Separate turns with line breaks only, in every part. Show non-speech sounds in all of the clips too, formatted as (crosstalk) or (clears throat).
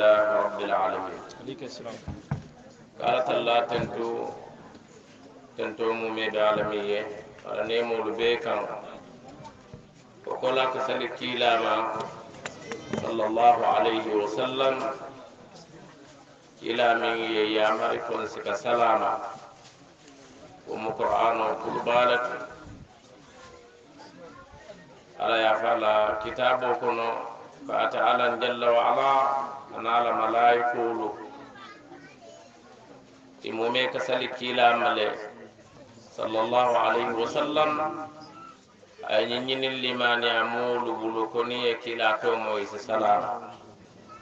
لله رب العالمين. عليك السلام. قالت الله تنتو تنتو مميد عالمية على نيمو لبيكا. وقال كسلك كيلاما. صلى الله عليه وسلم. إلى من يامر كنسك سلاما. وم قرآن وكل بالك على يفعل كتابكم فأتعالى جل وعلا. anala malaikulu imume ka sali kila male sallallahu alaihi wasallam ayinyinin limani amulu bulukoni ya e kila to moy salam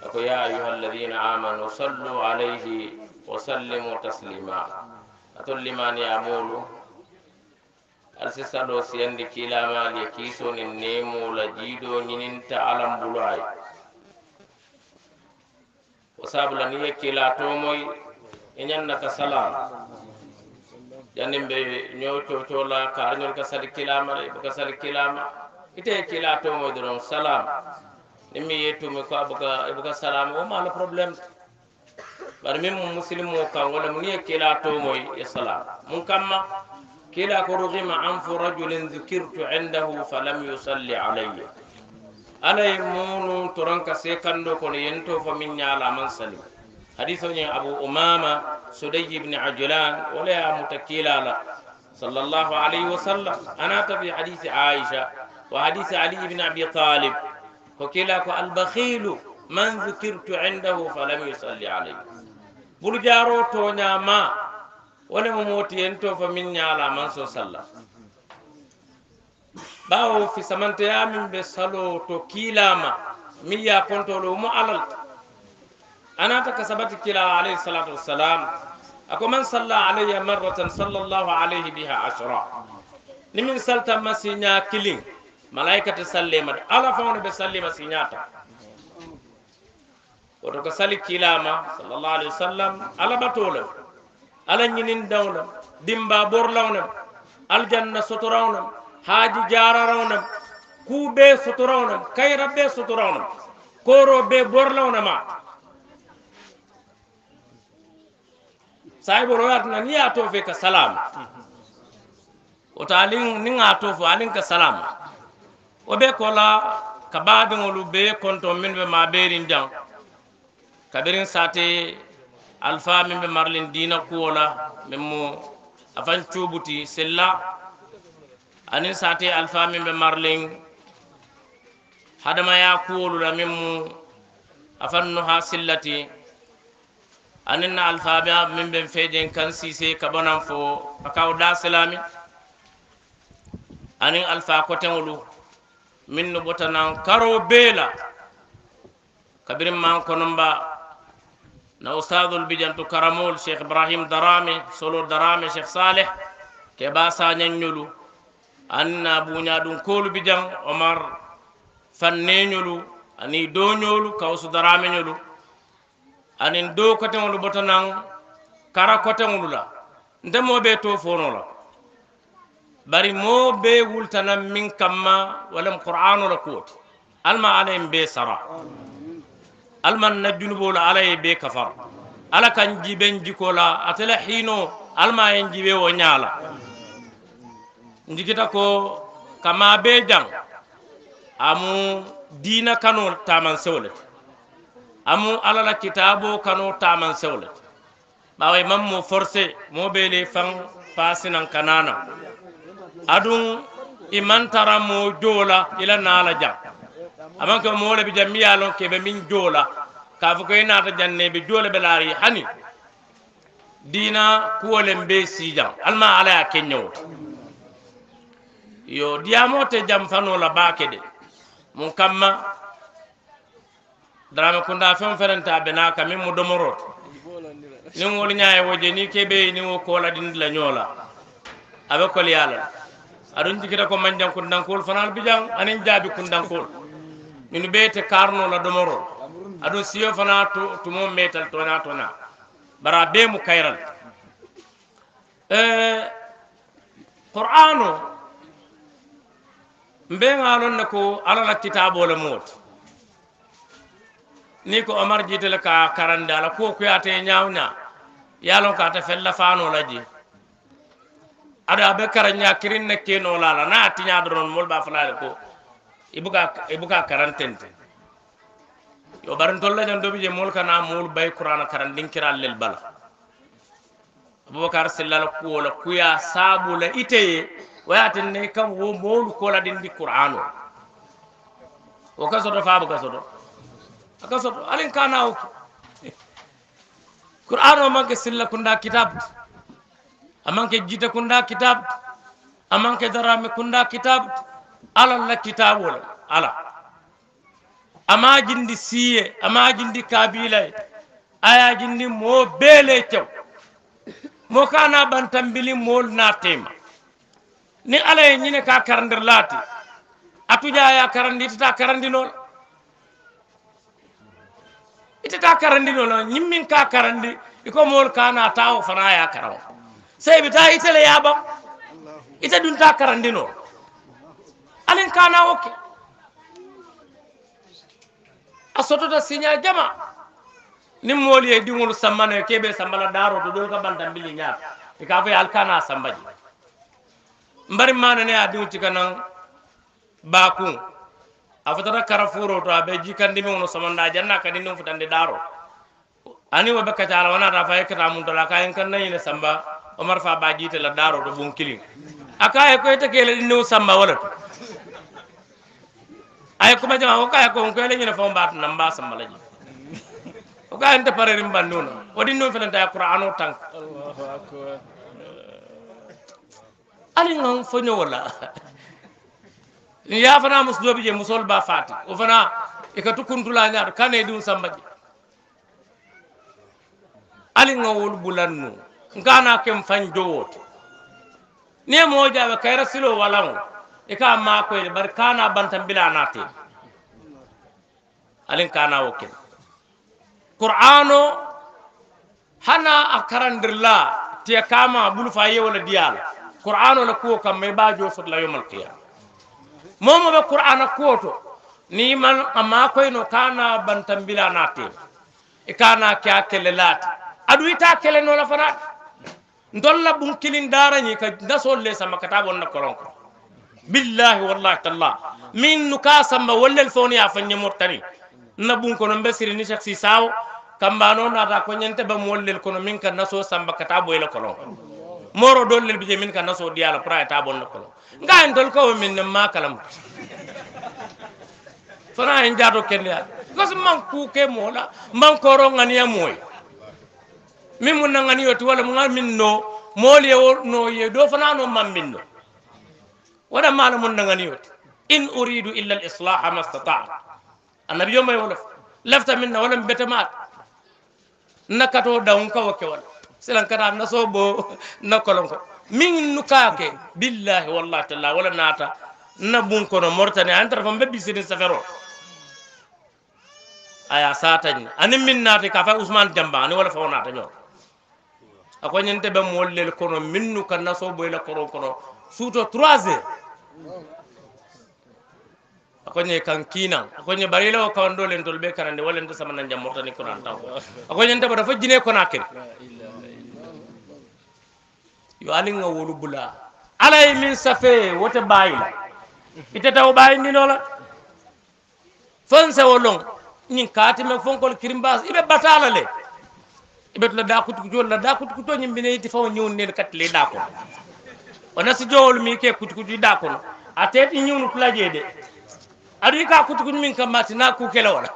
ako ya ayuha alladina amanu sallu alayhi wa sallimu taslima atol limani amulu alsisa do siyandi kila mali e kiso nin nemu la jido nyinin ta alam bulai وسابلا نيك لا تومي إنن نتسلا جنب نيو تو تو لا كارن الكسر كلام ري بكسر كلام إتاي كلا تومي درون سلام نمي يتو مكا بكا بكا سلام وما له problem. برمي مسلم وكان ولا مني كلا تومي يا سلام مكمل كلا كرغم عن فرجل ذكرت عنده فلم يصلي عليه أنا ye moonu toran ka see kando kono yento fo min ñaala man sali hadiso ñe abu umama suday ibne ajulan صلى الله عليه وسلم أنا في حديث عائشة وحديث علي بن أبي طالب وكلاك البخيل من ذكرت عنده فلم يصلي عليه بل جارو تونا ما ولم موتي أنتو فمن على من سو ɓawo fisamanteya min ɓe salo to kiilama min ya kontolo mo alal. Anata ka sabati kila alayhi salatu wassalam. Ako man salla alayya marratan sallallahu alayhi biha ashra. Ni min salta masiña kilin. Malaikata sallemata ala fawno ɓe sallima siñata woto ko sali kilama sallallahu alayhi wa sallam ala ɓatolam ala ñinin dawlam dimba borlawnam aljanna sotorawnam haaji jararawnam kuuɓe suturawnam kayra ɓe suturawnam koro ɓe borlawnama sahibol wiyatana ni ya tofe ka salama woto alin ni ga tofo alin ka salama o ɓe kola ka baaɓeŋolu ɓe konto min ɓe ma ɓerin jan kabirin sate alpha min ɓe marlin dina kuwola min mo afan cuubuti sella anin sate alfa min ɓe marlin hadamaya kuwolula min mu afannu ha sillati. Anin na alfaɓea min ɓen feejen kan sise kabanan fo akaw da silami anin alfa kotenwolu min no ɓotanan karo beela kabirin man konomba na ustadul bijantu karamol cheikh ibrahim darame solo darame cheikh saleh ke ba sañanñolu anna buña ɗum koolu bijan omar. Fanneñolu ani doñolu kawsu darameñolu. Anin dow koteŋolu bota naŋ kara koteŋolu la. Nte moo be to fono la. Bari mo be wultanan min kamma walam qur'ano la kuwoti. Alma ala yen be sara. Alman na junubo ala ye be kafar. Ala kan jiben jikola atela hino alma yen jibe wo ñala. njikita ko kama be jang. Amu diina kano taman sewle amu alala kitabo kano taman sewle ɓawa imam mo forcé mo ɓele fan fasinan kanana adun imantara mo joola ila naala jang. Aman ke mowole ɓe jam miyalon keɓe min joola. Ka fo koye naata janneɓe joole ɓe laari hani. Diina kuwolen be sijang alma alaya kenñowo yo diyamote jam fanola baake de. Mun kamma darame kunda fen ferenta be naka min mo domoroto nin wol ñaye woje ni kebe ni wo kola dindila ñoola. Abe kol yalal aɗum jikita ko manjan kundankol fanal bijan anin jaabi kundankol min ɓeyte karnola domoro. Aɗum siyo fana tumo metal tona tona. Bara be mo kayral. Eh, Qur'an o mbeŋaalon ne ko alla la kitaaboo le moo ti ni ko omar jiite le ka karandi a la kuwo kuyaata ye ñaaw ñaa ye a loŋ ka ate fel la faanoo la je ado a be karañaa kiriŋ ne keenoo la a la naŋ a tiñaa doroŋ moolu be a fala le ko i buka i buka karantente. Yo bari ntolu la jaŋ dobi je moolu ka naa moolu bayi kurana karandiŋ kiraalu lel bala. Abubakar silla la kuwo la kuyaa saabu la ite ye wayatin ne kam wo moolu kolaɗindi qur'an o wo ka soto faaba ka soto (laughs) aka soto alin kana o qur'an o manke silla kunda kitab a manke jita kunda kitab a manke darame kunda kitab alalla kitabole ala. Ama jindi siye ama jindi kabilay aya jindi mo beele tew. Mo kana ɓantan mol mool natema ni ala ye ñine ka karandir laati. A tujaya karandi itata karandinoola itata karandinoola ñim ñimmin ka karandi iko mool kana tawo fana ya karawo. Sey ta itele ya ba ite dun ta karandino. Alin kana woke a sotota sinya jama. Nin mooli ye dingol sammane keɓe sambala daro to dol ka bandam billi nyaar e ka fay alkana sambaji mbari mana ne adi uti bakung, bakun afatara karafuro to abe jikandi dimi wono samanda janna kadi num futande daro ani wa bakka taala wana ta fa yakata mun dala kayen kan nayi ne samba omar fa ba jite la daro do bon kilin aka e ko ete kele ni samba wala to. Ay kuma jama o kaya ko on kele ni fa mbat nam ba samba la ji ente parerim banduna odi no felanta qur'ano tang allahu akbar ali gan fo ñowola ya fana musdoɓe je musol ba fati. O fana e ka tukuntula ñaato kane ɗum sambaji ali ga wol bulannu ngana kem fan jowote ni mojaɓe kayra silo walan e ka makoyde bari kana bantan bila alin kana wo qur'ano hana a karandirla tiya kama bulu fa diyala qur'ano la kuwo kam may baajo sot la yawmal qiyama momo be qur'ana kuwo to ni man amma koyno kana bantam bila nate e kana kya kele lati adu ita kele no la fana ndolla bun kilin darani ka nasol le sama kata bonna koronko billahi wallahi talla min nuka samba wallel foni ya fanye mortani na bun kono mbesiri ni shaksi sawo kambano na ta ko nyante ba mollel kono min ka naso samba kata boyla koronko moro bi bije min ka naso diyala pour pra ta bon kolon nga en tol ko min ne ma kalam. Fana en jaato ken ya gos man ku ke mola man koro ngania moy. Min mu nangani yoti wala mun min no moolu ye no ye do fana no man min no. Wala mala mun ngani yoti in uridu illa al islah ma stataat annabi yo may wala lafta min na wala betama nakato dawun ka wokke wala silan kata na sobo na kolonko min nukake billahi wallahi talla wala nata na bun kono mortani an tara fam bebbi sidin safero aya satani ani min nati ka fa usman jamba ani wala fa nata nyo ako nyente be mo lel kono min nuka na sobo ila kono kono. Suto 3 heures. Akonye kankina akonye barila o kawandole ndol karande wala ndo samana jam mortani kono antaw akonye nda dafa jine kono akere yo alinga wolu bula. Ala min safe wote bayila la itata wo fon sewo loŋ ñiŋ kaatime fonkol kirimbas i batala le. I be tula da kutukutol la da kutukuto ñiŋ bine iti faŋo ñiŋ neel ka tile kono o nasi jowolu miŋ ke kutukutu da kono ate ti ñiŋnu tulaje de. Aduŋ i ka kutukutu miŋ kamma ti naa kuukele wo la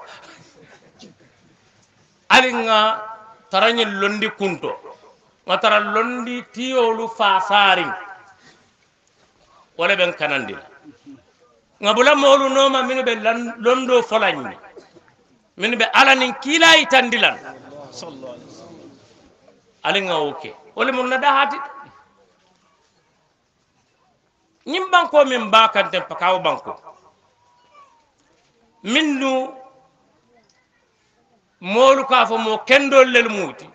aliŋ ŋa londi kunto. ŋa tara londi tiyolu faafaarin wala ɓen kanandi. La ŋa bula moolu nooma minnu ɓe londo folañni minnu ɓe alanin kiilayi tandilan. Ali ŋa wo ke mun nada hati? Ñiŋ banko min baa kanten pakawo banko. Min nu moolu ka fo mo kendol lel muuti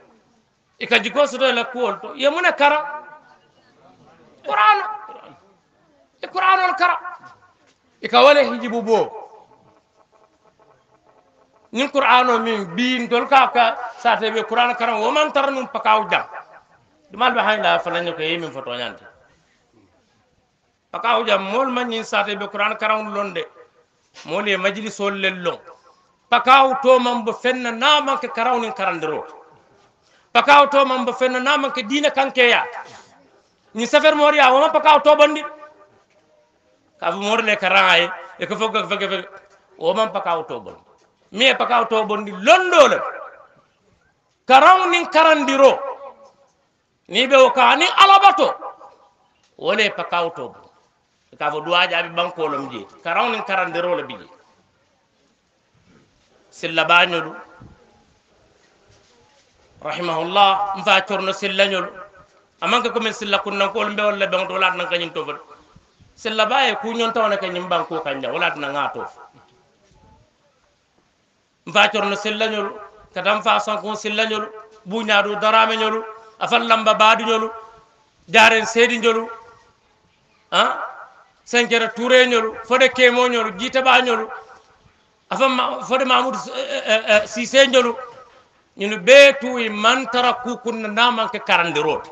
e ka jiko soto e la kuwol to? Ye mune kara. Qur'ano e qur'anol kara. E ka wale hijibu boo nin qur'ano min biintol ka ka sate ɓe qur'ano karam woman tara num pakaw jam. Ɗumal ɓe hanla falañi ko yemin fotoñante pakaw jam mol mañin sate ɓe qur'ano karam londe. Mol ye majlisollel long pakaw to man bo fenna namanke karawnin karandiro. pakaw to man bo fenno na ke dina kankeya ya ni safer mori ya wona pakaw to bandi ka fu mori e ko fogga fege fege. Woman man pakaw to bandi mi pakaw to bandi londo le nin karandiro. Ni ɓe o ka kani alabato. Wole pakaw to bandi ka fo duwaji bankolom je karaw nin karandiro le biji silla bañolu rahimahullah mfa corno sillañol. Amanke komin silla kunnankol mbe walla ɓeŋto wala tnan kañin tofot silla ba ye kuñon tawna kañin banko kanja wala tna ŋa tof mfa corno sillañol katan fa sankun sillañol buñaɗu darameñol afan lamba baduñol jaren seediñolu a senkere tureñol fode kemoñolu jiitaɓañol afan fode mamoudou eh, eh, eh, siseñolu ñunu ɓee tuuyi mantara kukunna namanke karandirote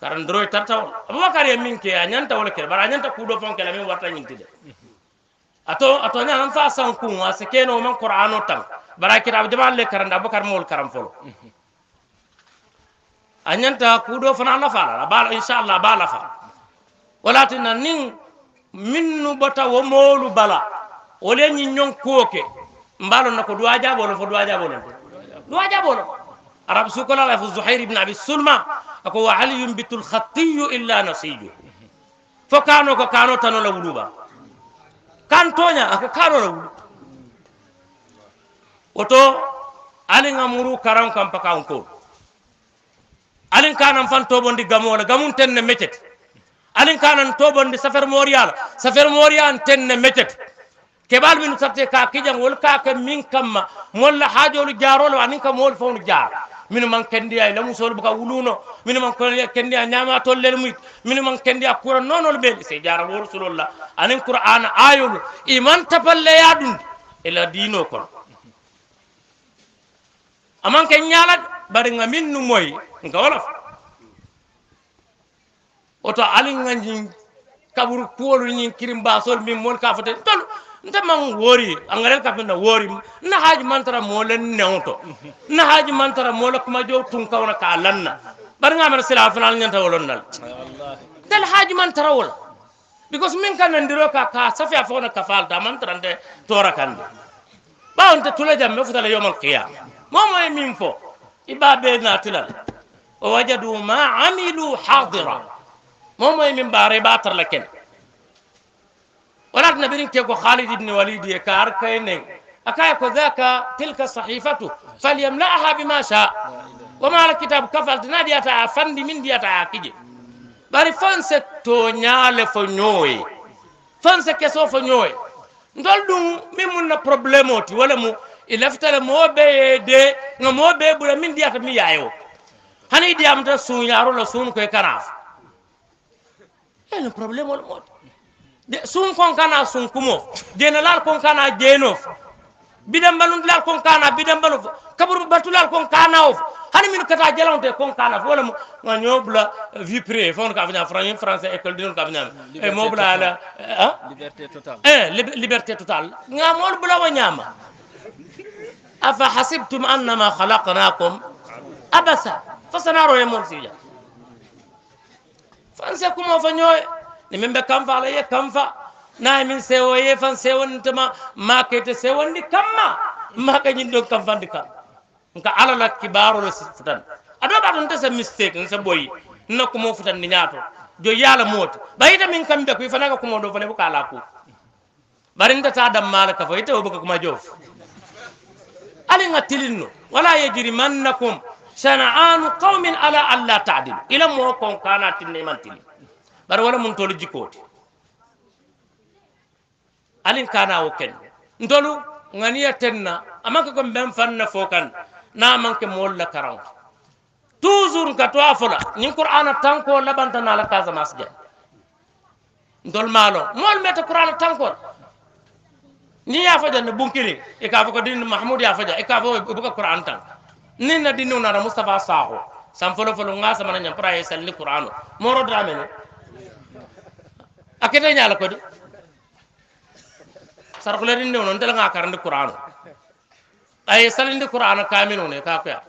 karandiroye tarta won aboubacar ye min ke a ñanta wole kele bara a ñanta kuuɗo fonkela min warta ñintide ato ato ñanan fa sankun a si keno man qur'an o tan bara kitabu jaman le karande aboubacar mowol karan folo. A ñanta kuuɗo fana lafala ba inchallah ba lafa. Walatina nin minnu bota wo moolu bala wole ñin ñon kuwo ke مبالون نكو دوا جابون فو دوا جابون دوا جابون عرب سوكولا في الزحير بن عبي السلمى أكو هل ينبت الخطي إلا نصيه كو كانو تنو لولوبا كان تونيا أكو كانو لولوبا وتو علي أمرو كرام كم بكاون كول علي كان أنفان توبون دي غمو ولا غمون تن ميتت ألين كان أن توبون دي سفر موريال. سفر موريال تن ميتت kebal min sabte ka kijan wol ka ke min kamma. Molla hajolu jarolo anin kam wol fonu jar min man kendi ay lamu sol buka wuluno min man kendi ay nyama tollel muyit. Min man kendi ay kura nonol be se jaral wol sulolla anin qur'ana ayolu iman tapalle ya dun ila dino kon aman ken nyalat bari nga min nu moy nga wolof. Oto alin nga kirim basol min mon ka nte man wori angaren ka fenna wori na haji mantara mole newto na haji mantara mole kuma jow tun kawna ka lanna bari nga mara sila fanal nyanta wolon dal dal haji mantara wol. Because min kan ndiro ka ka safi afona ka falta mantara nde tora kande. Ba on te tula jam me futala yawmal qiyam. E min fo. Ibabe na tilal wa wajadu ma amilu hadira. Momo e min bare ba tar la ken wala nabirin ke ko Khalid ibn Walid ye kar kay ne akaya ko zaka tilka sahifatu falyamla'aha bima sha wa ma al kitab kafal dinadiyata afandi min diyata akije bari fanse to nyaale fo nyoy fanse keso fo nyoy ndol dum min mun na problème oti wala mu ilaftale mo be de ngamo be bura min diyata mi yayo hani diyamta sun yaro la sun ko karaf ele problème wala mot moote sun kon kana sun kumo. Jenalal kon kana jenof bidam balundilal kon kana bidam balo kabur batulal kon kana of. Hani min kata jalonte kon kana. Wala mo ngano bla vie privée. Fon ka fanya français français école dinon ka fanya e mo bla la hein liberté totale. Eh liberté totale. Nga mo bla wa nyama. Afa hasibtum annama khalaqnakum abasa. Fasanaro e mon sija. Français kumo fa nyoy ni min ɓe kamfa ala ye kamfa nayi min sewo ye fan sewonitema makete sewondi kamma maka ñin ɗon kamfandi kam nka alala kibarolo sitan aɗo ɓa ɗon tesa mistake nsa ɓoyi nna kumo futandi ñaato jo yaala mooti ɓayita min kamɓe ko ifanaga kumo ɗo fane fo ka ala ku. Ɓari ndata dammala ka fo ite o ɓoka kuma joof alinga tilinno wala yejiri mannakum sana'anu qawmin ala alla tadilu. Ila mo kon kana tinne man bari wala mun tolu jikoti alin kana wo ken ntolu ŋaniya tenna amanke ko mben fanna fo kan na manke moolu la karaŋo. Toujours nka to a fola ñiŋ qur'ana tanko labanta na la casamance je ntolu maalo moolu mete qur'ana tanko la niŋ ye a fo janne bunkiriŋ ka fo ko dinni mahamudu ya a fo ja i ka fo buka qur'an tan ni na dinniŋo na mustafa saho sam folo folo ŋa nyam ñampara ye salli qur'an moro drame dramene akete nyala ko de sar ko ledin ne non tel nga karande qur'an. Ay salinde qur'an kamino ne ka ko ya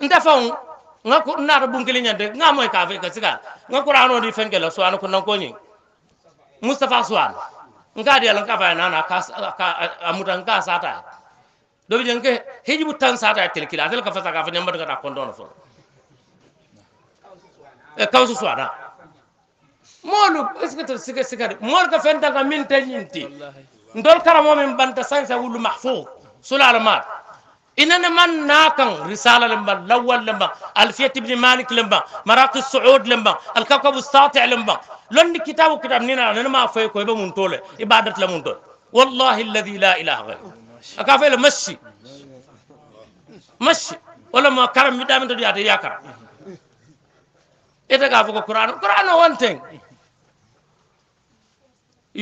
nda faw nga ko na bunkili nyande nga moy ka fe ka siga nga qur'an o di fengela so an ko nan ko nyi. Mustafa suwan nga di ala ka fa nana na ka amutan ka sata. Do bi jenke hijibu tan sata tel kila tel ka fasa ka fa nyamba ka kondo no fo. E kawsu suwana مولو اسكت سكت سكت مولك فانتا من تنينتي ندور كرام من بنت سانسا ولو محفوظ سلا على مار إن أنا من ناكن رسالة لما الأول لما ألفية ابن مالك لما مراك السعود لما الكوكب الساطع لما لن كتاب كتاب نينا أنا ما أفهمك يبقى منتولة إبادة لمنتول والله الذي لا إله غيره أكافي مشي مشي ولا ما كرم مدام تدي يا كرم إذا كافوك القرآن القرآن one thing.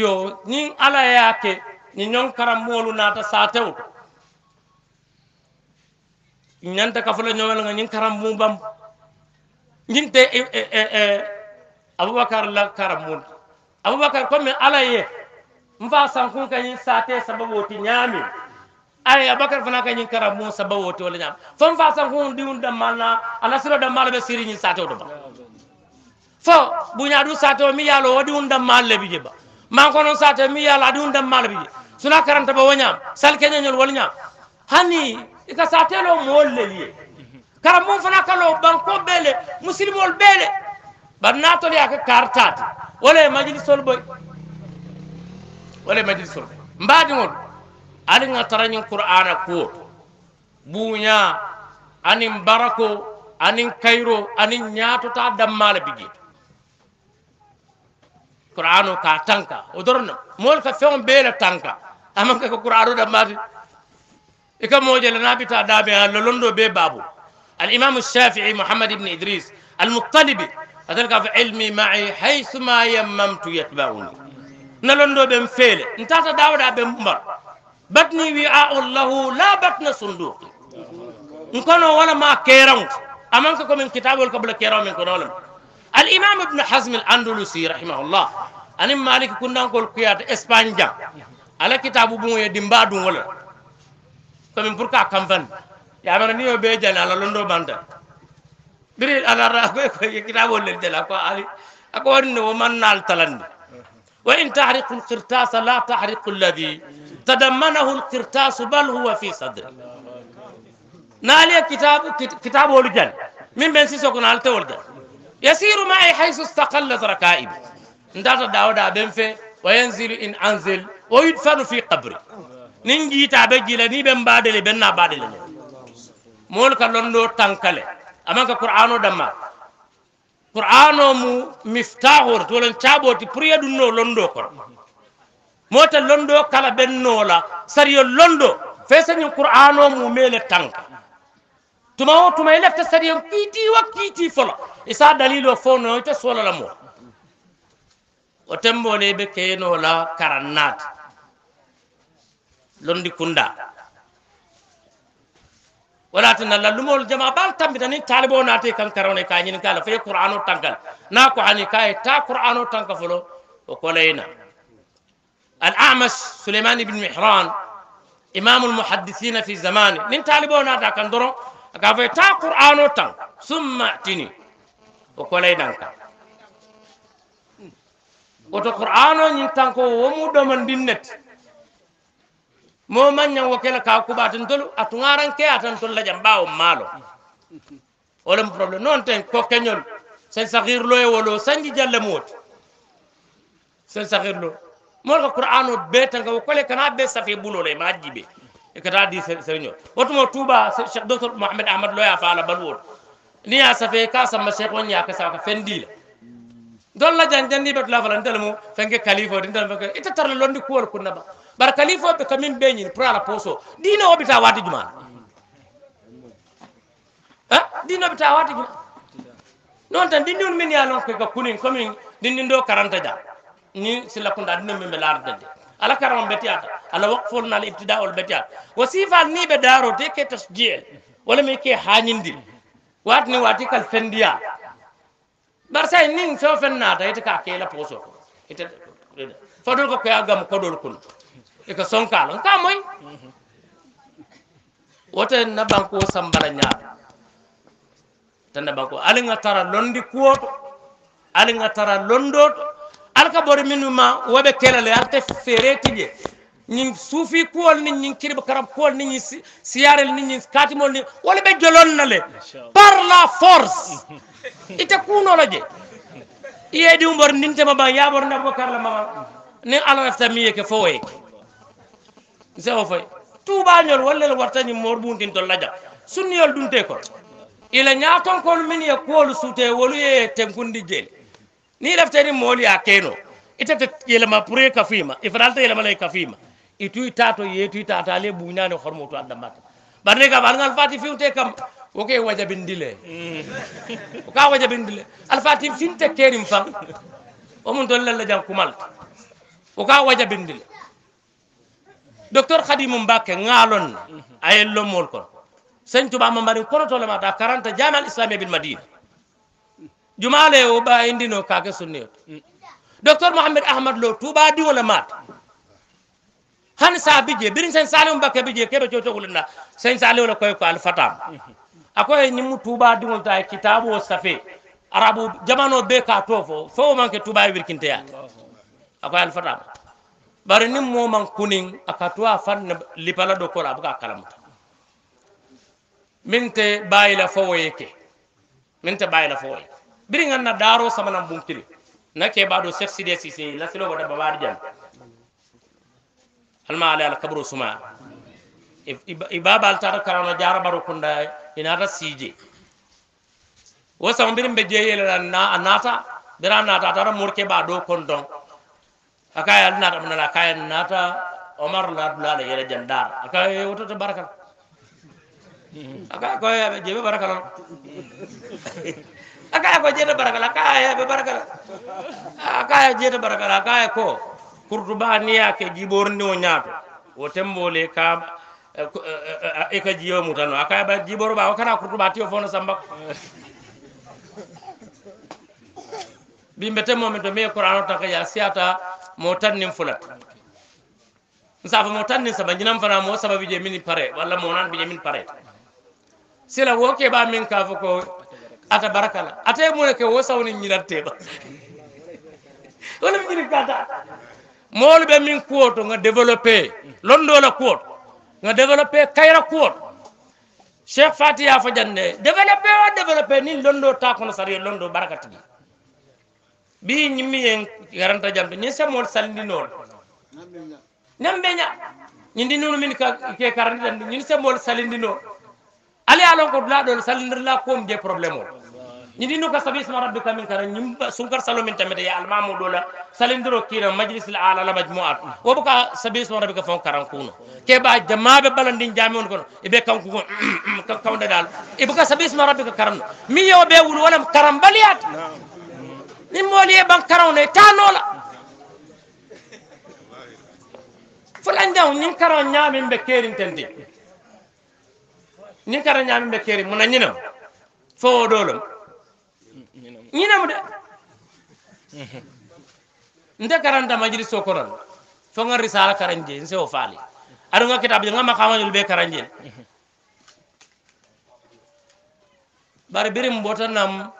Yo ni ala yake ni nyon karam molu nata satew ñanta ka fula ñowel nga ñing karam mu bam. Ñinte e e e abubakar la karam mu abubakar comme ala ye mfa sankun ka ñin sate sababu ti ñami ay abubakar fana ka ñin karam mu sababu ti wala ñam fam fa sankun diun da malna ala sira da mal be siri ñin sate do ba fo bu ñaadu sate mi yalo wadi un da mal le bije ba. man kono sate mi yala adi undam mala bije suna karanta ba wanyam sal kenya nyol ñam hani ika satelo molle liye. Kara mum fana kalo banko bele musilimol bele bar natol ya ka wala e majlisol boy. Wala e majlisol boy. Ngol ali nga taranyin qur'ana ko buuña anin barako anin kayro anin nyato ta dammala bigi qur'ano ka tanka o dorona mool ka feŋo bele tanka amanka ko qur'ano dammati ika mojele nabita daɓe allah londo be babu الإمام الشافعي محمد بن إدريس المطلبي أتلك في علمي معي حيثما يممت يتبعني نلندو بن فيل انتاتا داودا بن مبر بطني وعاء له لا بطن صندوق نكونو ولا ما كيرون أمانك من كتاب قبل كيرون من كنولم الإمام ابن حزم الأندلسي رحمه الله. أنا مالك كنا نقول كيات إسبانيا على كتاب بوم يدمبا دون ولا فمن بركة كمبان يا من نيو بيجان على لندن باندا. بري أنا كي كتاب ولا جلا كو علي. أكو أن ومن نال تلند وإن تحرق القرطاس لا تحرق الذي تدمنه القرطاس بل هو في صدر. نالي كتاب كتاب ولجان من بنسي سكون على تولجان yasiru ma'i haysu istaqallat rakaibi ndata dawɗa ɓen fe wa yanzilu in anzil wa yudfanu fi qabri. Nin jiita ɓe jila ni ɓen mbaɗele ɓen na mbaɗele ne. Mool ka londo tankale. Aman ka qur'an o ɗamma qur'an o mu miftahor to tolon caɓoti pour yeɗumno londo kono. Mota londo kala ɓennola sariyo londo. Fe sañin qur'an o mu mele tanka. Tuma o tuma e lefta sariyo kiiti wa kiiti folo isa dalilo fo no ite solala mo o tembole ɓe keyenola karannate londi kunda wala tin Allah lumol jama bal tambita ni talibo nate kan karone ka nyin kala fe qur'ano tankal na ko hani kay ta qur'ano tanka folo o kolayna al a'mash sulaiman ibn mihran imam al muhaddithin fi zamani nin talibo nata kan doro aka fo ta qur'ano tan summa tini. O kolay ka. Woto qur'ano ñin tan ko womu ɗomandin neti mo mañan wo kela ka kuɓaten tolu a tugaran ke atan tol lajam ɓawo maalo. Wolem probléme noon ten ko keñol. Sen sahirlo e wolo sanji jalle muwoti sen sahirlo molka qur'an o be tan ka wo kole kana be safe ɓulole ma ajji e di serignol wotumo touba cheikh docteur mohamed ahmad loya faala balwoto ni ya safe ka samma cheikh on yaka sa ka fendila dolla jan jandi bet la falan telmo fenke khalifo din tan fenke ita tarle londi kuwol kunna ba. Bar khalifo be kamin be nyin pour ala poso. Dino obita wati juma. Ha? Dino obita wati juma. Non tan dindi min ya non ko ka kunin komin dindi do karanta ja. Ni sila kunda dindi min be lar ala karam betiyata ala waqful nal ibtida'ul betiyat wa sifal ni be daro te ke tasjil. Wala mi ke hanyindi. Wat ni wati kal fendiya bar say ning so fen nata ite ka ke la poso. Ite fodol ko ko agam kodol kun. E ka sonkala ka moy wote na banko sambala nyaa tan na banko ali nga tara londi kuoto. Ali nga tara londoto alka bori minnu ma woɓe kelale arte fereti je ñin suufi kuwol ni ñin kiriba karam kuwol ni ñin siyarel ni ñin katimol ni wala ɓe jolonna le. Par la force. Ite kunola je. Iye iyeedi umbor nintema ba yaɓor nde aboubacar la mama ni ala refta mi yeke fo woyeke sewo foy tuubañol wallel wartañi mor ɓuntin to laja sunniyol ɗumte kon ila ñatonkol min ye kuwolu suute wolu ye tenkundi jeeli ni laftani moolu ya keno itata yelema pour ye kafima ifadalta yelemala ye kafima itu ita to ye ya, itu ita ta le ale no anu, hormo to adamata barne ka al fatih fiunte kam oke wajabindile eh. o hmm. ka wajabindile eh. alfati finte kerim fam o oh, mun dolle la jam kumal. Oh, o ka wajabindile eh. docteur khadim mbake ngalon ay lomol ko seigne touba mambari korotole ma da 40 jamal islam ibn madin jumale o ba indino kake sunni. Hmm. Docteur mohammed ahmad lo touba di wala mat. han sa bije birin sen salihu bakke bije keɓe cotogulna sen salihula koye ko alfatam akoye ñimmu tuba diŋol ta kitabu o safe. Arabu jamano be ka to fo fo manke tuba e wirkinteya akoye alfatam bari nin mo man kunin aka tuwa fanne lipala do kola abuka kalamuta. Min te bayila fo woyeke min te bayila fo woyeke birin anna daro samanan bunkiri. Na ke bado chef cdsc lasilo wada babari jan halma ala ala kabro suma. I babal tata karano jarabaro kunda inata siije wo sama mbirin be jeyelela a naata bira nata atara murke ba ɗo kon don akaya al naata munala akaya nata omar ladulala yele jan dara akaya wotota barakala akaya koyaɓe jeɓe barakala akaya ko jeeta barakala akaya yaɓe barakala akaya jeeta barakala akaya ko. kurtuba niyake ya jiborni o ñaato o tembole ka eh, e eh, eh, ka jiyo mutano. A kayaba jiboro ɓa o kana kurtuba tiyo fono samba. (laughs) Ɓimɓe temmomin to mi qouran o tan kaya siyata mo tannin fulat. Safa mo tannin saba ñinam fana mo sababi je min pare walla mo nan ɓije min pare. Sila wo keɓa min ka fo ko ata barakala ata e mune ke wo sawni ñinatteba (laughs) wala mi ñini kata. mol be min kooto nga développé londo la koot nga développé kayra koot cheikh fatia ya fa jande. Développé wa développé ni londo ta kono sari londo barakati bi. Ñimmi en garanta jamto ni sa mol salindi non. Nem beña ñindi nonu min ka ke karandi ñi sa mol salindi noon ali alon ko la do salindir la kom je problème ñiɗino ka sabi isma rabbika min kana ñim sunkar salo min tamete ya almamu ɗola salindiro kina majlisil ala la majmuat wo bo sabi isma rabbika fon karan kuno. Ke ba jamaɓe balandin jami on kono eɓe kankuko (clears throat) kawde dal. Ibo ka sabi isma rabbika karanno mi yewo ɓe wuulu walam karan baliyat. Min mooli e ɓan karawno e tanola fulan jaw ñin karaw ñamin ɓe keerintendi ñin kara ñamin ɓe keeri munañinam fo o ɗolom ñinamu de. Nte karanta majliso konon fo ŋa risala karanje n sewo faali. Aɗo ŋa kitabe je ŋa makamañol ɓe karanjel bari birim bota nam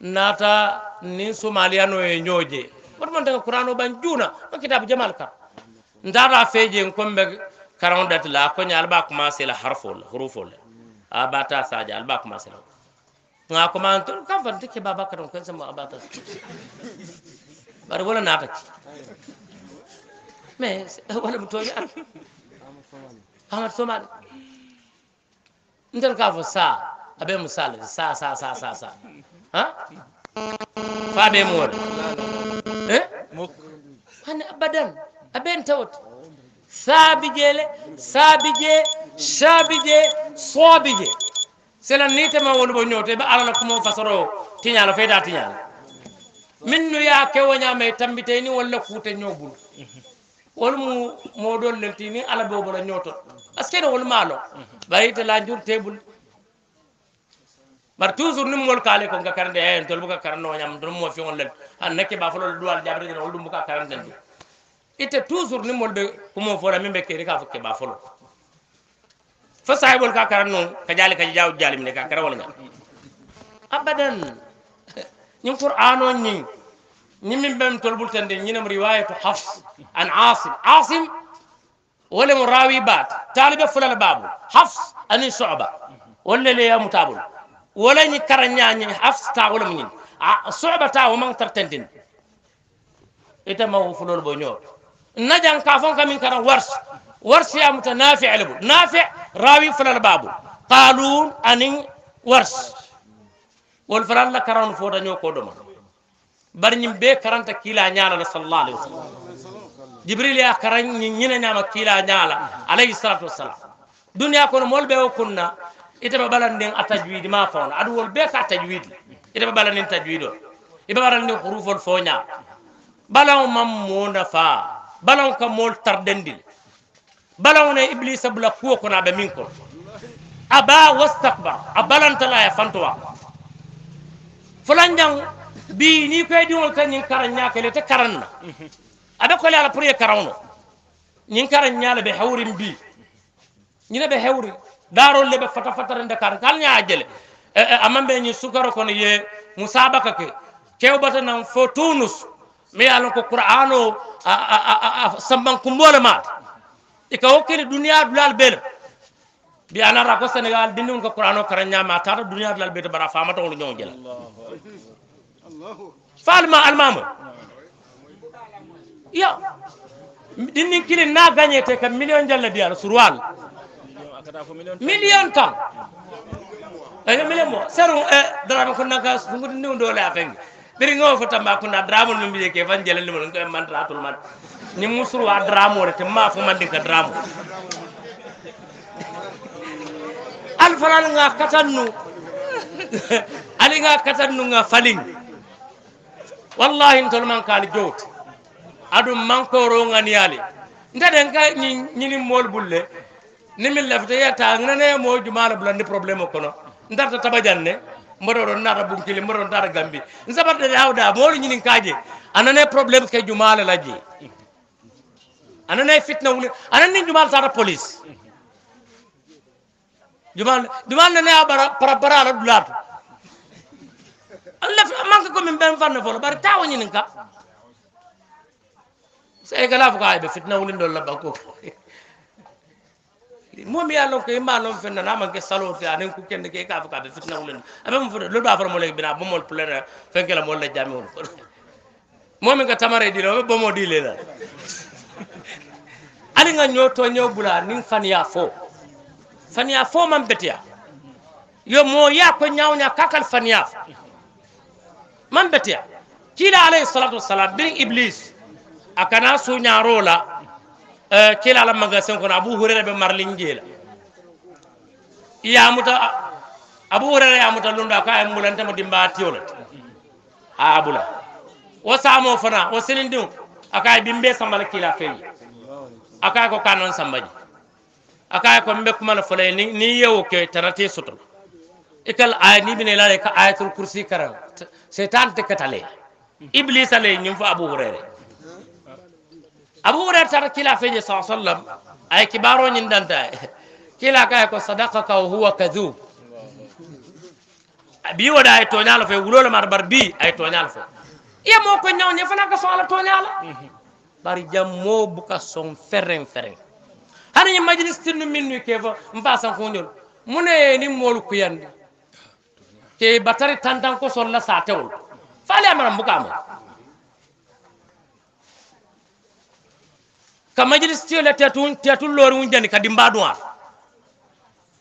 naata nin somaliyano e ñooje woto man taga qouran o ɓan juuna ŋa kitabe jamal kam ndaata feeje n komɓe karaŋo dati la koña alba commencé la harfol hurufol a bata sadia alaba commencé la. não ko man to kan fa take baba karon kan sama abata bar wala não bati me wala muto ya Ahmad Somali ndar ka fo sa abe musal sa sa sa sa sa ha? Fa be mor eh? Hani abadan aben sa sabije le sabije sabije sobije selan ni tema wolu bo ñoote be alala kumo fasoro tiñala fayda tiñala minnu ya kewo ñama tambite ni walla kuute ñobul wol mu mo dol lelti ni ala bobo bola ñoto parce que wol malo bari te la jur tebul. Bar toujours nim wol kale ko ga karande eh, en tol buka karno ñam dum mo fi on lel. An nakke ba fa lol dual jabre dina wol dum buka karande ite toujours nim wol be kumo fora min be kere ka fukke ba folo fo sahibol ka karan noon ka jaali kaji jawo jaalimine ka kara wala ñam abadan ñin qur'an on ñin ñin min ɓen tolbul tande ñinam riwayatu hafs an asim asim wole mo rawi baat taalibe fulal baabu hafs anin soba wolle leyamu taabol wala ñi kara ñañi hafs ta wala mu ñin soba ta wo man tartentin ite mawo fulol bo ñoo najan ka fon kamin karan wars warsiyamuta nafi alebul nafi rawi fulal babu qalun anin wars. Wol fulal la karan fo dañoo ko ɗoma. Bar ñim be karanta kila ñala la sallallahu alaihi wasallam jibril ya karan ñina ñama kila ñala alayhi salatu wassalam duniya kono mol be o kunna itaba balandin a tajwidi ma fawna. Aɗa wol be ka tajwidi itaba balandin tajwidi o iba balandin hurufol foña balan mam mo nafa balan ka mol tardendil. Ɓalaw ne iblisa bula kuwo kono aɓe min kono aba wastakbar a balantala e fantowa. Fulanjang bi ni koy diŋol ka ñiŋ karaŋ ñakele te karaŋ na. A be kole ala pour ye karaŋ no ñiŋ karaŋ ñala be hewriŋ bi. Ñine be hewri daarol le be fata fatarinde kar kal ñaa jele a maŋ be ñiŋ sukaro kono ye musabaka ke. Kew bata naŋ fo tunus mi ye a loŋ ko qur'ano a samban kumboo le maata ikaw kiri dunia dulal bel bi ana rako senegal dindi ko qur'ano karanya ma dunia dilar dulal bel bara fama to nyon jela falma almamo ya. Dindin kili na gagné te kam million jalla dial surwal million kan eh, ay ya, million mo. Seru e eh, drama ko naka fungu dindi do la fengi biri ngo fotamba ko na drama no mbi ke van jela limu ko eh, man ratul man ni musurwa dramore te ma fo mandi ka dramo alfaral nga katannu (laughs) ali nga katannu nga faling. Wallahi ntol man kaali jowti aɗum mankoro ŋaniyali ndeɗen ka ñini mool bulle. Ni min lefta yetta nane mo jumala bulandi probléme o kono. Ndarta tabajan ne mboɗo ɗon nata bunkili mboɗo ɗon nata gambi sabatɗe hawda moolu ñinin kaje. Anane probléme ke jumala lajji ananay fitna wuni anani jumal sara police jumal jumal nane abara para para ala dulatu allah amma ko min ben fanna folo bar tawo nyin ka. Sai gala fu ka be fitna wuni dol la bako momi ya lon ko imma lon na man ke salo fi anen ku kende ke ka fu ka be fitna wuni abe mo lo ba fo mo le bina bomol plena fenkela mo le jami woni mi ka tamare bo mo di le la ani nga nyoto nyobula nin fani ya fo. Fani ya fo man betia ya. yo mo ya ko nyawnya kakal fani ya. Man betia ya. kila alayhi salatu wassalam bin iblis akana su nyarola uh, eh, kila ala magasin ko abu hurera be marlingela ya muta abu hurera ya muta lunda ka ya ay mulanta mo dimba tiola a abula. Wasa mo fana wasilindin akai bimbe sambal kila feli akay ko kanon sambaji akay ko mbe kumala fulay ni yewo ke tarate soto ikal ay ni bine lale ka ayatul kursi karan setan te katale iblis ale nyum fa abu hurere abu hurere tar kila feje sa sallam ay kibaro nyin danta kila kay ko sadaqaka ka huwa kadhub. Bi wada ay to nyalo fe wulol mar bar bi ay to nyalo fe. Iya mo ko nyaw nyefana ka so ala to nyala bari jam moo buka son ferren ferren. Hani ñi majlis tinnu minnu ke fa mbasan kuñol mu ne ni moolu kuyandi. Ke batari tantan ko solla sa tewol faale amana bukama ka majlis tiyole tetun tetun lori wun jani kadi mbaduwa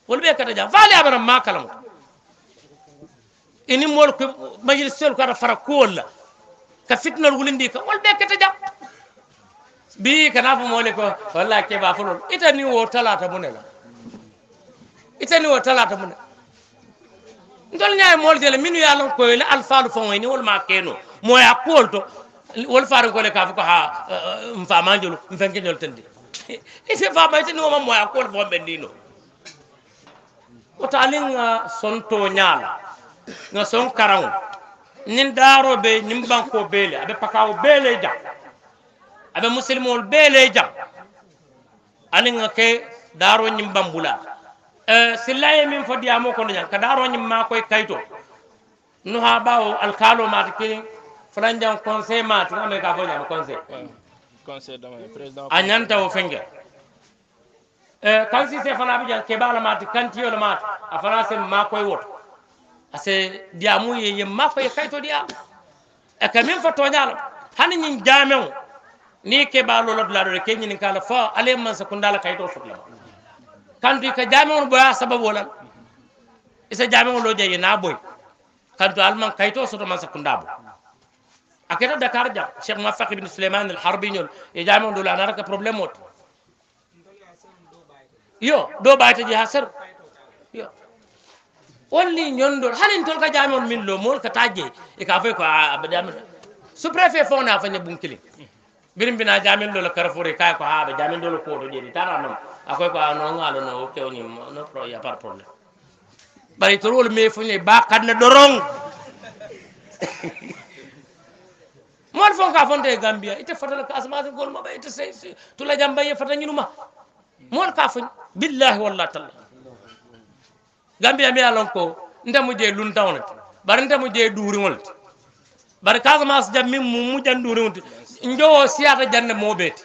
wol ɓe kata jam. Faale amana ma kalamo ini moolu majlis tiyol kata fara kuwol la. Ka fitnol wulindi ka wol ɓe kata jam. bi kana fo mole ko walla keɓa fulol itani wo talata mune la. Itani wo talata mune. Ntol ñawi molde le minu ya lon koyle alfalu fon wol ma keno. Moya kuwol to. Wol faru ko le ka fo ko ha eh, eh, m famanjolu m fenkeñol tendi. (laughs) Ise fama itani woma moya kuwol fon ɓen ndino wota alin nga sonto ñaala nga son karaŋo nin daaro be nin banko beele aɓe pakawo beele ja. aɓe musilmol beele jam aniga ke daroñim bambula. E, sillaye min fodiyamo kono ñan ka daroñim ma koye kayto. No ha ɓawo alkalo mata kini jam conseil mati ame ka fo ñama conseil. A ñanta o fengel e, kan sise fana ɓe jan keɓala mati kantiyol mata a fana sen ma koye woto. Ase diyamu ye ye ma koye kayto diya. E ka min fo toñala hani ñin jamen o ni keɓalo labdulaɗo ɗe keñini kala fa ale mansa kundala kayto sohlama kantu ka jamiol boya sababolal isa jamiolo jeyi na boy. Kantu alman kayto soto mansa kunda bo a keta dakar jam cheikh mafak ibne souleymane al harbiñol e jamiol dol anaraka probléme ot yo ɗo ɓaytaji ha ser. Yo. Wolli ñondol hanin tol ka jamiol min lo mol ka taje e ka fay ko a abadamita sous préfet fona faña bunkilin birin bina jamin dole carrefour kay ko ha jamin dole ko do jeri tara non. Akoy ko no ngalo no kewni no pro ya par problem bari to rol me funye ba kadna dorong. (laughs) Mon fon ka fonte e gambia ite fatala ka asmaati gol ma ite sey tula jamba ye fata ñinuma. Mon ka fon billahi wallahi talla gambia mi alon ko ndamu je lun tawna bari ndamu je duuri wol bari ka jam min mu mu jan duuri wonti njowo siyata jande moɓeete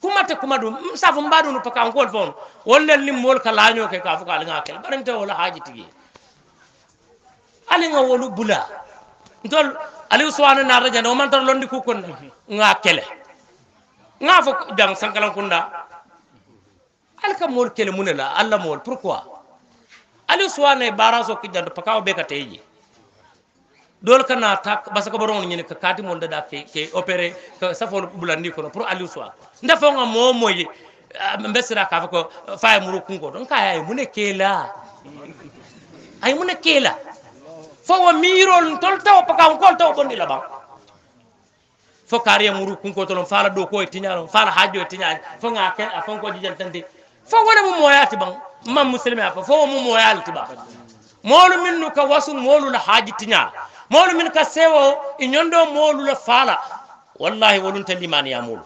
kumate kuma ɗum safa no paka kankol fon wolle lim mol ka laaño ke ka fo ko alaga kel ɓaɗamte haji haaji tigi alinga wolu bula. Ndol ali uswana na jande. O mantata londi kukkon nga kele ga fo jang sankalankunda alka mol kele munela. Alla mol. Pourquoi? Ali uswana e baraso kijjanto pakawo be ka dol kana tak basa ko boron ñene ka kati mon dada ke ke opéré ka safol bulandi ko pour aliou soa nda fo nga mo moy mbesira ka ko fay muru kungo. Don ka ay mune kela. Ay mune kela. Fo wa mirol tol taw paka ko taw bondi la ba fo kariya muru kungo tolon fala do ko e tiñalo fala hajjo e tiñal fo nga ke fo ko jijan tande fo wala mo moyati ban mam muslimi afa fo mo moyalti ba molu minnu ka wasu molu la haji tiñal mawlu min ka sewo e ñondo moolu la faala. Wallahi wolunta limaniya mulu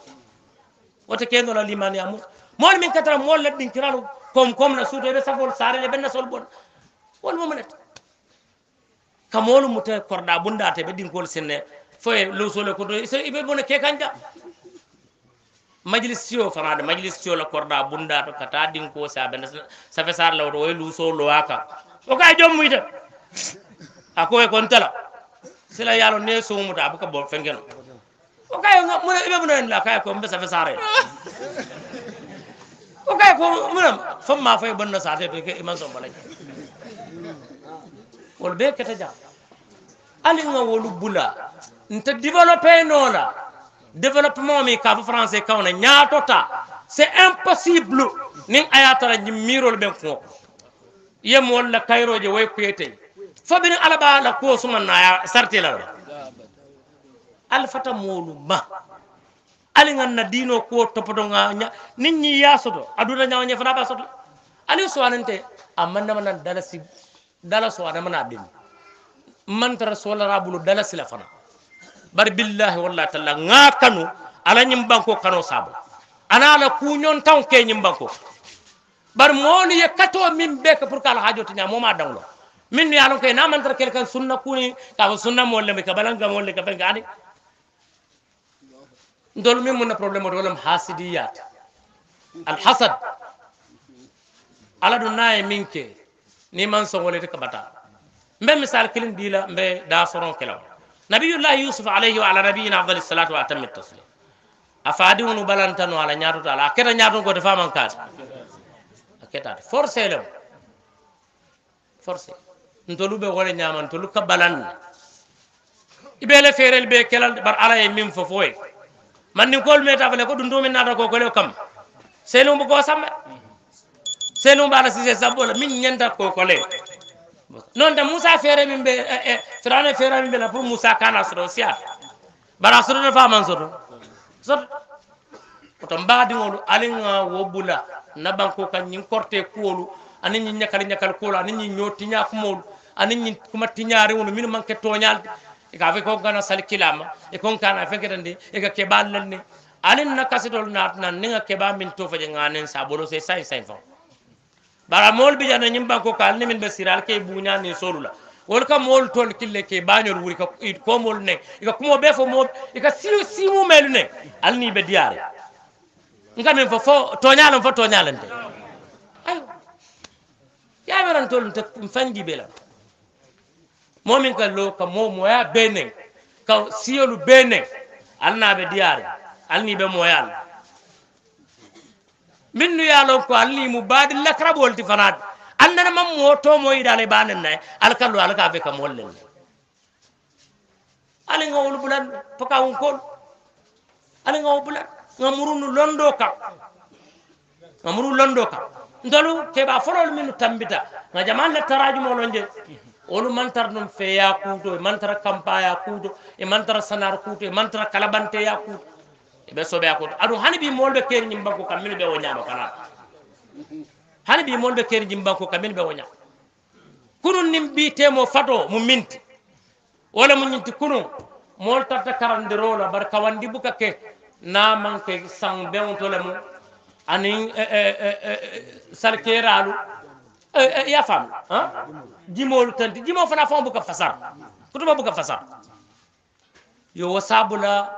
wote kendola limaniya mulu mawlu min katara moolu la ɗinkiralu kom kom na suuto ɓe safol sarele ɓe nasol bon. Wol momunete ka moolu muta korɗa bundate ɓe ɗinkol sinne foye lowsole koto ɓe bona ke kanja majlis siyo fanade majlis siyo la korɗa bundato kata ɗinko saɓe safe sar lawto woye luso lowaka o ka. Jommuyta a koye kon tala sila yalo ne sumuta abuka bo fengeno. O kay muna ibe muna la kay ko mbe safe sare. O kay ko muna fam ma fay bonna sate to ke iman so balay wol be keta ja ali nga wolu bula nta développer nola développement mi ka français kawna ñaatota c'est impossible. Nin ayatara ñi mirol ben ko yem walla kayroje way kuyetey fobini alaba la kuwo sumannaya sarti la wala. Alfata moolu ma. Ali ganna diino kuwo toppotoga nin ñi ya soto aduna ñawañe fana ba soto. Ali sowanante amandamanan dala si dala sowanamana ɗin mantara solara bulu dalasi la fana. Bari billahi walla talla ga kanu ala ñim banko kano sabo ana ala kuñon taw ke ñim banko bari moolu ye kato min beke pour que ala hajoto ña moma danglo min ya lon ko na man tar kelkan sunna kuni ta fa sunna mo me ka balan ga mo le ka ben ni ndol mi mo na problem do lam hasidiyat al hasad ala dun naye minke ni man so wolete ka bata mbe misal kilin dila mbe da soron kelaw nabiyullah yusuf alayhi wa ala nabiyina afdal salatu wa atammi taslim afadi balantan wala ala ala keta nyaatu ko defa man kaata aketa forcé lam forcé ntolu ɓe wole ñaman tolu ka balan. Iɓele feerel ɓe kelal bar ala ye min fo foye man kol meta fale ko ɗum tumin nata ko kole kam. Senu bu ko samɓe senu bala sise sabbola min nyenta ko kole. Non da moussa feere min ɓe eh, eh, firane feere min be la pour moussa kana soro sia. Bara soro da faman soto. Soto to mbaadiŋolu aliŋa alinga wobula na banko kan nyin korte kuwolu aniŋ ñiŋ ñakali ñakalikoolu aniŋ ñiŋ ñoo tiñaa kumoolu aniŋ ñiŋ kuma tiñaariŋolu minnu maŋ ke tooñaali i ka a ko kana sali kilaama i ko kana feŋ ketandi i ka kebaalu le ne aniŋ na kasitolu naatuna niŋ ka kebaa miŋ to fo je ŋaaniŋ sa bolo so i sayiŋ sayiŋ bara moolu bi jana ñiŋ banko ka ali ne miŋ be siri ali ke i buuñaa niŋ soolu la wolu ka moolu toolu kille ke i baañolu wuri ka koomoolu ne. I ka kumoo bee fo moo i ka siimu meelu ne. Ali niŋ i be diyaari nka miŋ fo fo tooñaa fo tooñaa lente yamirantolu ta fanji be la momin ka lo ka mo moya be nen ka siyolu be nen ali n'a be diyari ali n'i be moya la minnu ye lon ko ali ni mu baadi lakarabolu ti fana ali nana ma moo to mo yida ala i b'a nen na ali ka lo ali k'a be ka molu len ali ŋa wolu bulan paka wunkolu ali ŋa wo bulan ŋa murunu londo kam ŋamuru londo kam ndolu keɓa folol minu tambita. Ga jaman la tarajumolon je wolu mantara noon feeya kuuto e mantara campaya kuuto e mantara sanar kuuto e mantara kalabanteya kuuto eɓe soɓeya kuuto aɗum hani ɓi molɓe keeri jimbanko kam minu ɓe o ñaama kana hani ɓi molɓe keeri jimbanko kam minu ɓe o ñaama kunun nin mbitemo fato mo minti. Wala mo ñinti kunun mol tarta karandirola bar kawandi buka ke namanke sang bewtole mum anin eh, eh, eh, sarkeralu. Ya faamu jimolu tanti jimo fana fon buka fasar. Kutuma buka fasar. Yo wo sabula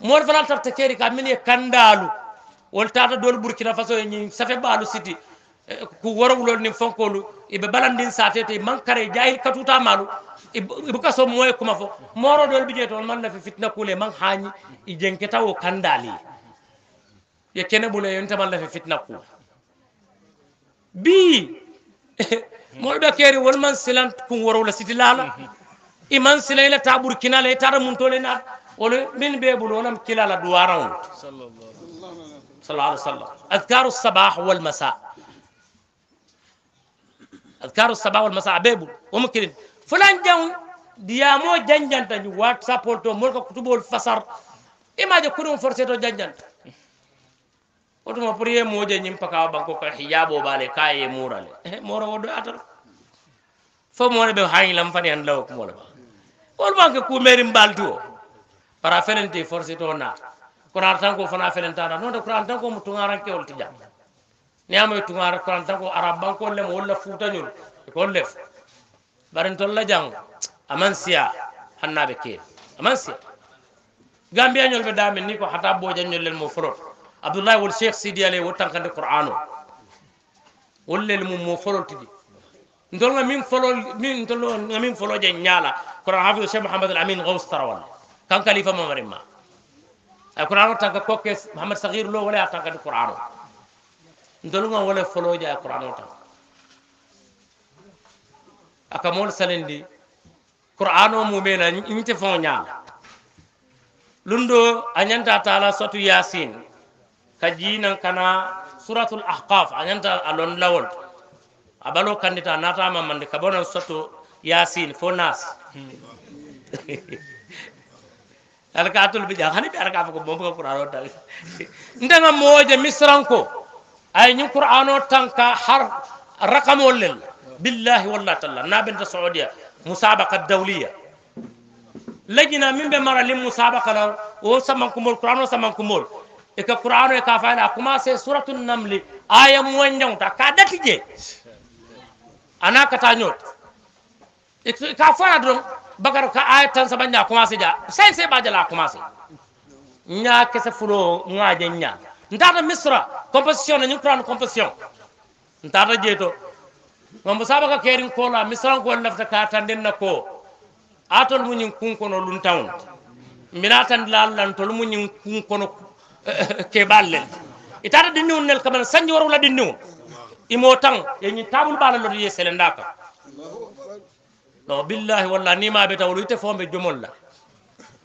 moolu fana tarta keri ka min ye kandalu. Wol tata dol burkina faso e ñin safe balu siti. Ku worowulol nin fonkolu iɓe balandin satete mankare jahil katuta malu. Ibuka so moye kuma fo. Moro dol bi jeeto man nafi fitna kule man haañi i jenketa wo kandali. ye kene bula yonta man lafi fitna ku bi moy be keri won man silan kun woro la siti lala iman silay la ta burkina la tara mun tole na wala min be bulu wonam kila la duwara sallallahu alaihi wasallam azkaru sabah wal masa azkaru sabah wal masa bebu وممكن فلان جاون ديامو جنجنتا واتساب تو ملك كتبول فسر إما جا كلهم فرصة جنجنتا otuma pour ye moje ñim pakawa banko ka hijabo bale ka ye murale eh, moro wodo atal fo mone ɓe hañilam fani an lawo kumola ba. Wol banke kumeri mbaltu o. Para felente forcé to naata kuran tan ko fana felentata noon de kuran tan ko mo tugarankeol tija. Niyama tugara kuran tan ko arab bankol lem wolla fuutañol ekol lef. Barin tolla jang. Aman siya. Hannaɓe keel aman siya. Gambiyañol ɓe damin ni ko hata bojañol lel mo forot. abdoullahi wol cheikh sidi alay e wo tankande qur'an o. Wollel mum mo folol tigi. Ntolga min folol min tolga min foloje ñaala. Kono hafido cheikh mouhamad al amin gaws tarawal kan kalifa mamarin ma. Ay qur'an o tanka kokke mouhamad sahir lo wala a tankande qur'an o. Ntolga wala foloje ay qur'an o tanka aka mool salendi qur'an o mumena ñinte fo ñaala. Lundo a ñanta taala sotu yasin. kajina kana suratul ahqaf anyanta alon lawol. Abalo kandita nata ma mande kabona soto yasin fonas. (laughs) Alkatul bija hani bi arka ko bombo qur'ano dal. (laughs) Ndanga moje misranko. Ay ni qur'ano tanka har rakamo lel. Billahi wallahi ta'ala Nabi saudiya. Musabaqa dawliya. Lajina min be mara lim musabaqa law o Quran, qur'ano samankumol. E ka qouran o e ka fayla commencé suratu namli aya moƴjawta ka dati je ana kata ñoot ka fona don bakar ka aya tan sabaña commencé ja say se ɓajala commencé ña kese fulo ŋaje ña ntata misra composition ne ñin qouran composition ntata jeeto mambo sabaka kerin kola misrankol lafta ka tanden na ko atol muñin kunkono lun minatan tandi muñin kunkono ke itara dinu nel kaman sanji warula dinu imotang imo tan yeñin tabul bala lodo ye no billahi walla nima be tawlo ite fombe jomol la.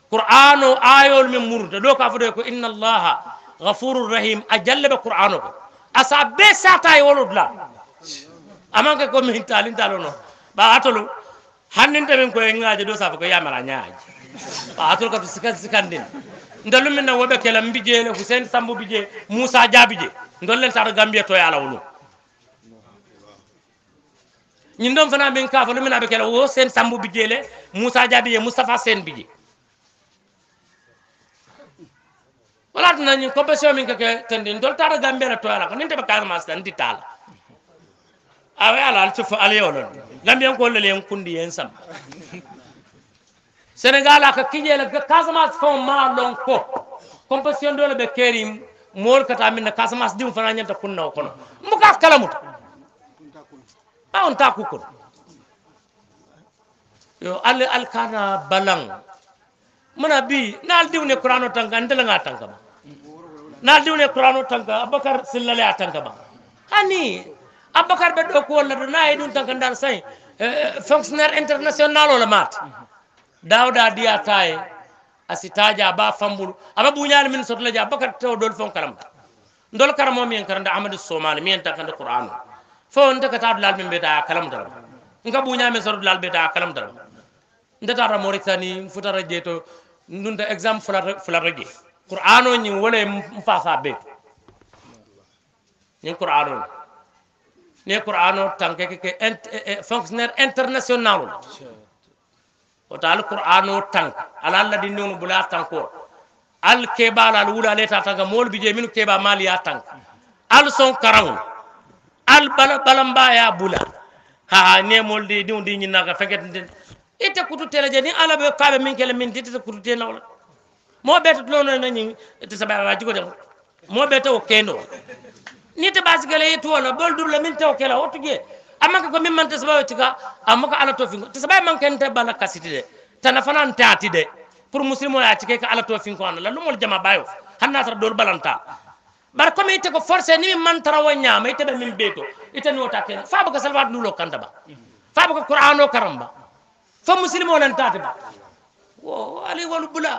Qur'an o ayol min murda do ka ko inna allaha ghafurur rahim a jalle be qur'an o asa be sata e la. Amanke ko min talin talono ba atolu hannin tamen ko en ngaaje do safa ko yamara ba ka sikandin ndalu min na wobe kala mbije le Hussein Sambu bije Musa Jabije ndollen tar Gambia to yala wulu ñin ɗon fana min ka fo lumina ɓe kela wo sen sambu bije le Musa Jabije Mustafa Sen bije. Wala tana ñin compétition min kake tendi ndol tara Gambia to yala ko nin tebe Casamance tan di tala awe ala al sufo al yolon Gambien ko le len kundi yen sam sénégal aka kiƴele casamance fon ma lon ko compétition dole ɓe keeri mool kata min na casamance dim fana ñanta kunnawo kono mbuka kalamuta a on ta kukkon yo al alkana balang mana bi naal diwne qur'ano tanka ndelanga tanka ba naal diwne qur'ano tanka abakar sillale a tanka ba hani abakar ɓe ɗo ko walla ɗo nayi ɗum tanka ndar say fonctionnaire international ola mate dawda diya taye asitaja ba fambulu. Aba buñal min sotla ja bakar taw dol fon karam. Ndol karamo mi en karanda amadou somal mi en takande qur'an. Fo on taka takata dal min beta kalam dal nga buñal min sotla dulal beta kalam dal ndeta ta mauritani futara jeto ndunta exam fular fular je qur'an o ni wole mfasa be. Ni qur'an o. Ni qur'an o tanke ke e, e, fonctionnaire international sure. wata alqur'ano tan ala alla dinnonu bula tanko al kebal al wula leta taga mol bije min keba mali ya tan al son karawun al bala balamba ya bula ha ha ne mol de diw di nyina ga feket den ite kutu tele je ni ala be kabe min kele min tite kutu tele wala mo beto no na nyi ite sabara wa jigo de mo beto o kendo ni te basgale yetu wala bol dur la min taw kela otuge amanke ko min man tesaba tika amaka ala to fin tesaba man ken te bala kasiti de tana fana taati de pour muslimo ya tike ka ala to fin ko an la lumol jama bayo. Hanna tar dol balanta. Bar comme ite ko forcé ni man tara nyama may tebe min beto. Ite no ta ken fa baka salwa lulo kanda ba fa baka qur'ano karamba. Fa muslimo nan taati ba wo ali wal bula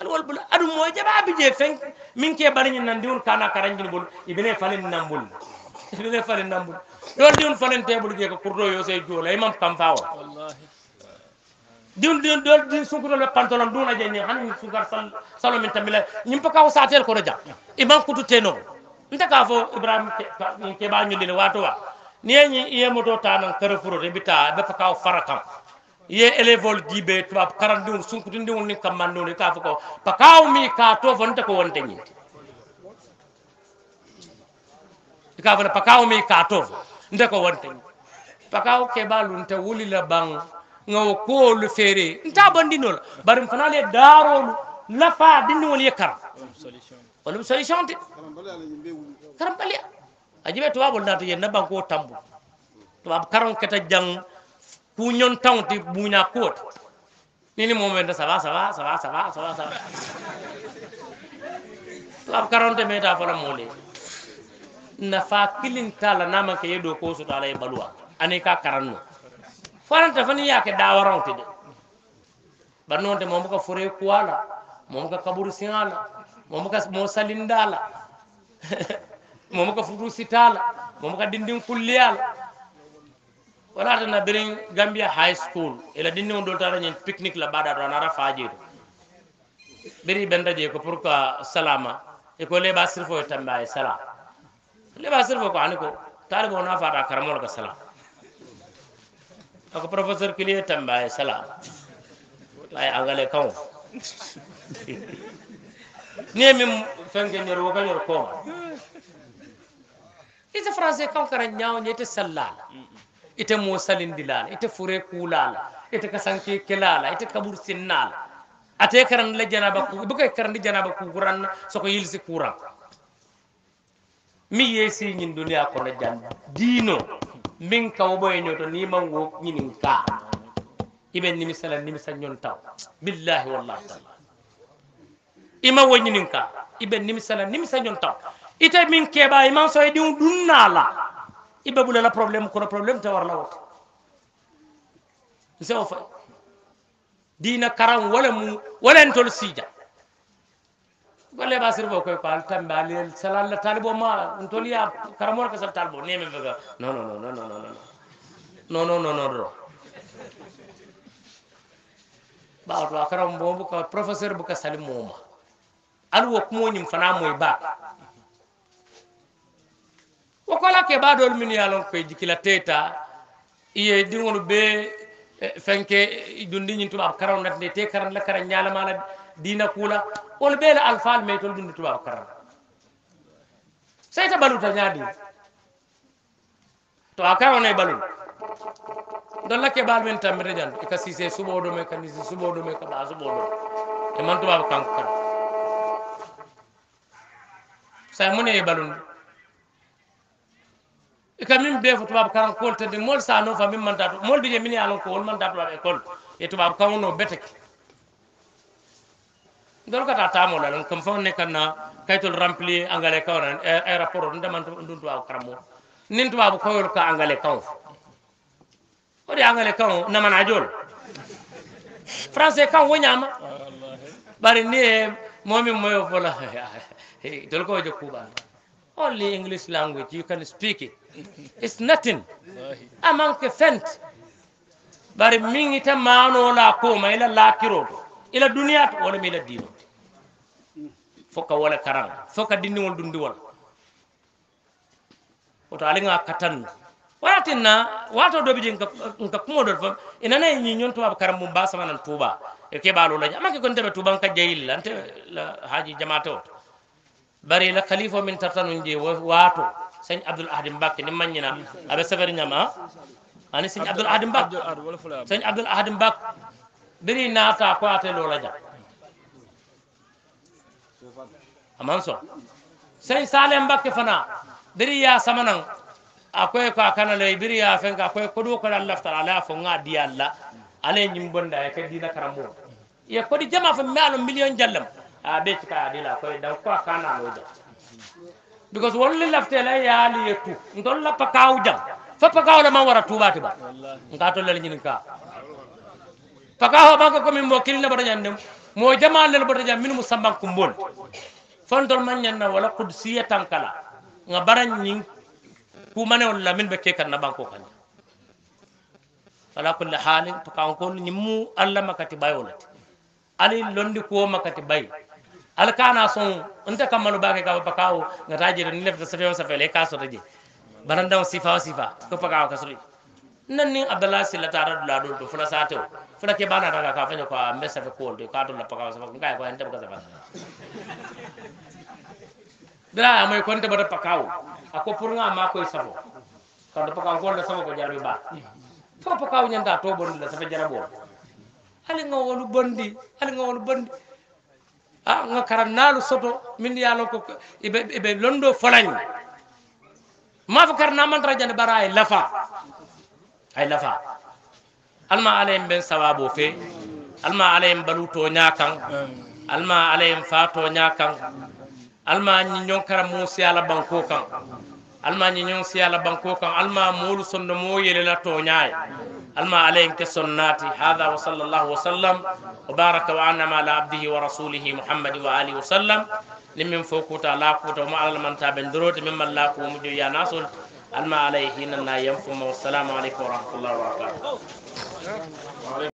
al wal bula adu mo jaba bi je fen min ke bari nan diul kana karanjin bul ibene falin nan bul sibile falen nambul ɗon ɗion falen tebol je ko kurdo yo sey juola imam tamfawo ɗin ɗin ɗon ɗin sunkutol pantalon le je ni hani sugar sal salo min tamila ñim pa kaw satel ko ja imam kutu teno nta ka fo ibrahim ke ba ñu dine wato wa ni ñi iye moto tanan kare furo de bita be pa kaw farakam. Ye elevol dibe tuba karandun sunkutindun ni kamandun ka fo ko pa kaw mi ka to fo ko wonte ñi ka bala pakawo mi ka to nda ko warta pakawo ke balun te wuli la bang. Ngaw ko lu fere. Nta bandinol barim fanale la fa dinni woni yakar wala solution te. Karam bale ya. ajibe to wabol nata yen naban ko tambu. To wab karon keta jang. Ku nyon tawti buña kot nini momen da sava sava sala sala sala sala to wab te meta fala mole. nafa kilin tala naman ka yedo ko su tala ya baluwa ani ka karanno. Faranta fani yake ke dawaran de. Bannon te mo muka fure kuala mo muka kaburu sinala mo muka mo salindala (laughs) mo muka futu sitala mo muka dindin kulliyala wala tana birin gambia high school e ila dindin on dolta nyen picnic la bada do nara fajiru biri benda je ko pour que salama e ko leba sirfo tambaye salama leba sirfo ko ani ko talibo na fata karamol ka salam. Ako professeur kilie tamba e salam. Ay angale kaw (laughs) ni e min fenke ñor wo ka ñor kooma ite français kan kara ñawñe ite sallala ite mo salindilala ite fure kuulala ite kasanke kelala ite kabur sinnala ate karan la janaba ku ibuka karandi janaba ku kukuranna soko yilsi kuran. mi yesi nyin ko la dino. Min kaw boy ñoto ni man wo ka. Iben ni misala ni misal nyon taw billahi wallahi taala. Ima wo nyinin ka. Iben ni misala ni misal nyon taw ite min keba iman so edi dunna la. Ibe bulela problem kono problem te warla wo fa dina karam wala mu wala entol sija. golle basirgo koye ko an tambe ali sala allah talibo ma on toliya karamoro ko sal talibo nemi vega non non non non non non non non non non non ɓawato a karam bo buka professeur buka sali moma aɗa wo kumoñim fana moye ba. Wo kola ke ɓaɗol min yalon koye jikila teta iye diŋolu be fenke dundi ñin tubaab karaw natde te karan la karan ñalamala dina kula wol ɓeele alfaal may tol dundu tubaako karam. Seyta baluta ñaadi. To a karonayi balol don lakke baal men tammete jan eka e siise suɓoo ɗo me ka nisi suɓoo ɗo me ka ɓaa suɓoo ɗo e man tubaako kanko kan. Sa mune e balunde e ka min bee fo tubaako karan kool tedde mol sa noo fa min manta to mol bije min ye ko wol manta tubaako école. E tubaako kawno beteke ndol kata tamo la kam fon ne kanna kaytol rempli angale kawna ay e, e rapport ndam ndun to karamo nin to koyol ka angale kaw. Oɗi de angale kaw namana jol français kaw wo ñama ɓari ni e momin moyo fola dol ko jo kuba only english language you can speak it. It's nothing. Amanke fent. Bari min ita manola koma ila lakiro ila duniya wala ila dino. foka wole karan. Foka dindiŋol dundiwol. Woto alinga katan. Waratin wato do je nka kumo do fam. Inana yi nyi nyon tuba karam mum ba sama nan tuba. E ke balo la amma kon tebe tuba ka jayil. La ante la haji jamaato bari la khalifo min tartanu je wato. Seigne abdoul ahad mbakke ni manyina. Aɓe sabari ñama ani seigne abdoul ahad mbak. Seigne abdoul ahad mbak. Biri naata ko ate lola jam aman so sai salen bakke fana. Biri ya samanan akwai ko akana le biri ya fen ka akwai kudu ko dan ta ala fo nga di Allah ale nyim bonda ya ka dina karamo ya kodi jama fa malu million jallam. A be ci ka ya di la dan ko akana lo because only lafte la ya ali yetu ndol la pakaw jam. Fa pakaw la man wara tuba ba. Nga to le nyinka pakaw ba ko min mo nyandem. mo jama lel bota jam min mu samban kumbol. Fondol man nyanna wala qudsiya tankala nga baran ñin ku mane wala min be ke kan na banko kan. Ala kulli halin to kan ko ni alla makati bayolati ali londi ko makati bay. Ala kana son unta kammalu bake ka bakawo nga tajira ni lefta safe safe le kaso je baranda sifa sifa ko pakawo kasuri nan ni abdallah silla taara la ɗon to fula sato fula ke bana daga ka fanya ko a mbe safe kool de ka dolla la paka sa ko hentebe ka safa dira ya moy konte bata pakaw ako pour nga ma koy safo kando pakaw ko la sa ko jarbi ba fo pakaw nyanda to bon la safa jarabo hali nga wonu bondi hali nga wonu bondi a nga karan nalu soto min ya ko ibe ibe londo folañ ma fa karna man tra jande baraye lafa ay lafa alma ala ɓen sawabo fe. Alma ala baluto ñakan alma ala fato ñakan alma ñiñon kara mo siyala banko kan. Alma ñiñon siyala banko kan. Alma molu sonno mo yelela to ñaye alma ala ke sonnati. Hada wa sallllahu wa sallam. Wa baraka wa anama ala abdihi wa rasulihi muhammadi wa alihi wa sallam. Ni min fo kuta la kuta mo alalmantaɓe ndorode min malla ko mujo yanasol الما عليه إننا ينفم والسلام عليكم ورحمة الله وبركاته.